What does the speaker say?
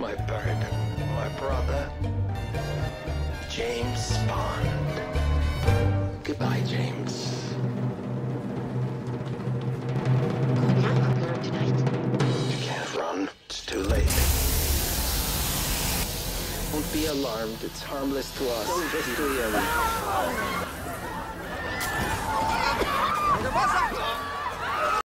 My bird. My brother. James Bond. Goodbye, James. Going out up there tonight. You can't run. It's too late. Don't be alarmed. It's harmless to us. Just to